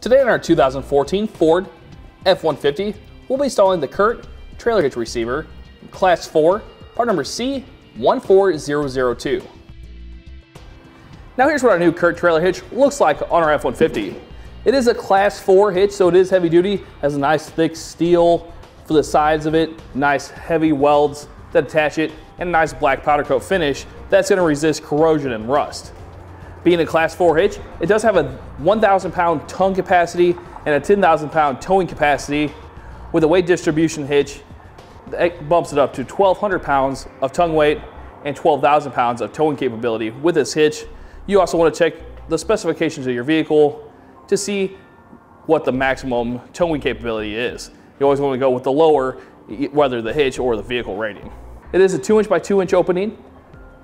Today in our 2014 Ford F-150, we'll be installing the CURT trailer hitch receiver, class 4, part number C14002. Now here's what our new CURT trailer hitch looks like on our F-150. It is a class 4 hitch, so it is heavy duty, has a nice thick steel for the sides of it, nice heavy welds that attach it, and a nice black powder coat finish that's going to resist corrosion and rust. Being a class 4 hitch, it does have a 1,000 pound tongue capacity and a 10,000 pound towing capacity with a weight distribution hitch that bumps it up to 1,200 pounds of tongue weight and 12,000 pounds of towing capability with this hitch. You also want to check the specifications of your vehicle to see what the maximum towing capability is. You always want to go with the lower, whether the hitch or the vehicle rating. It is a two inch by two inch opening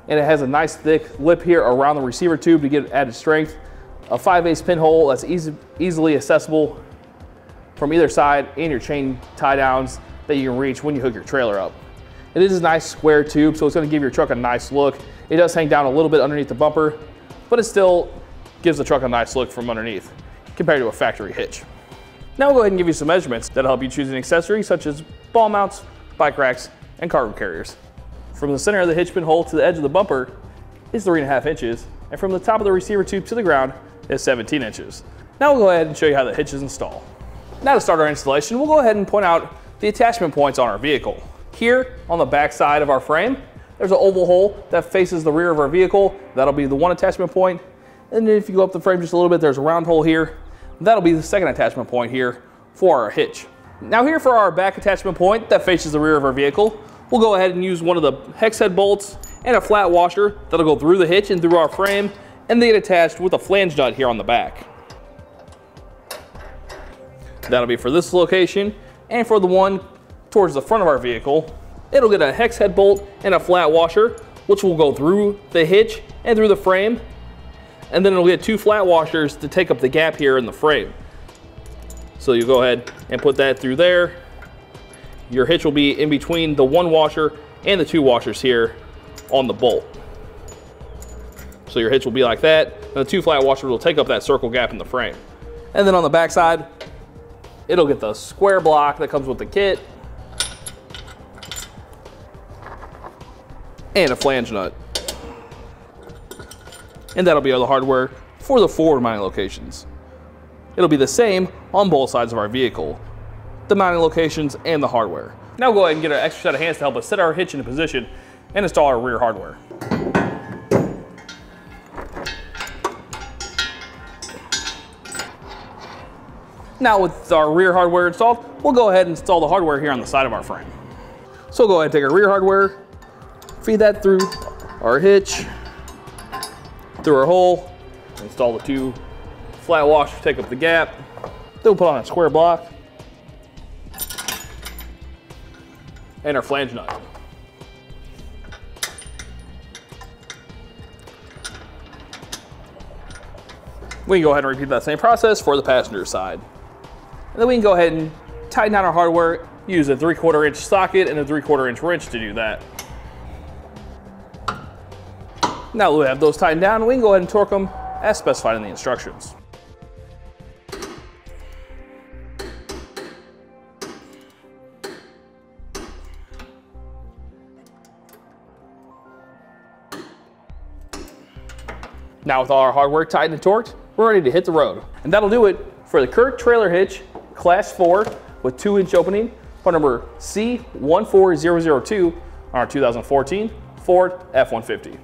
and it has a nice thick lip here around the receiver tube to get added strength. A 5 8 pinhole that's easy, easily accessible from either side and your chain tie downs that you can reach when you hook your trailer up. It is a nice square tube, so it's gonna give your truck a nice look. It does hang down a little bit underneath the bumper, but it still gives the truck a nice look from underneath compared to a factory hitch. Now we'll go ahead and give you some measurements that'll help you choose an accessory such as ball mounts, bike racks, and cargo carriers. From the center of the hitch pin hole to the edge of the bumper is three and a half inches, and from the top of the receiver tube to the ground is 17 inches. Now we'll go ahead and show you how the hitch is installed. Now to start our installation, we'll go ahead and point out the attachment points on our vehicle. Here on the back side of our frame, there's an oval hole that faces the rear of our vehicle. That'll be the one attachment point. And then if you go up the frame just a little bit, there's a round hole here. That'll be the second attachment point here for our hitch. Now here for our back attachment point that faces the rear of our vehicle, we'll go ahead and use one of the hex head bolts and a flat washer that'll go through the hitch and through our frame and they get attached with a flange nut here on the back. That'll be for this location and for the one towards the front of our vehicle. It'll get a hex head bolt and a flat washer which will go through the hitch and through the frame and then it'll get two flat washers to take up the gap here in the frame. So you go ahead and put that through there your hitch will be in between the one washer and the two washers here on the bolt. So your hitch will be like that, and the two flat washers will take up that circle gap in the frame. And then on the back side, it'll get the square block that comes with the kit, and a flange nut. And that'll be all the hardware for the forward mounting locations. It'll be the same on both sides of our vehicle the mounting locations, and the hardware. Now we'll go ahead and get an extra set of hands to help us set our hitch into position and install our rear hardware. Now with our rear hardware installed, we'll go ahead and install the hardware here on the side of our frame. So we'll go ahead and take our rear hardware, feed that through our hitch, through our hole, install the two flat washers, to take up the gap. Then we'll put on a square block, and our flange nut. We can go ahead and repeat that same process for the passenger side. And then we can go ahead and tighten down our hardware, use a 3 quarter inch socket and a 3 quarter inch wrench to do that. Now that we have those tightened down, we can go ahead and torque them as specified in the instructions. Now with all our hard work tightened and torqued, we're ready to hit the road. And that'll do it for the CURT Trailer Hitch Class 4 with 2 inch opening, part number C14002 on our 2014 Ford F-150.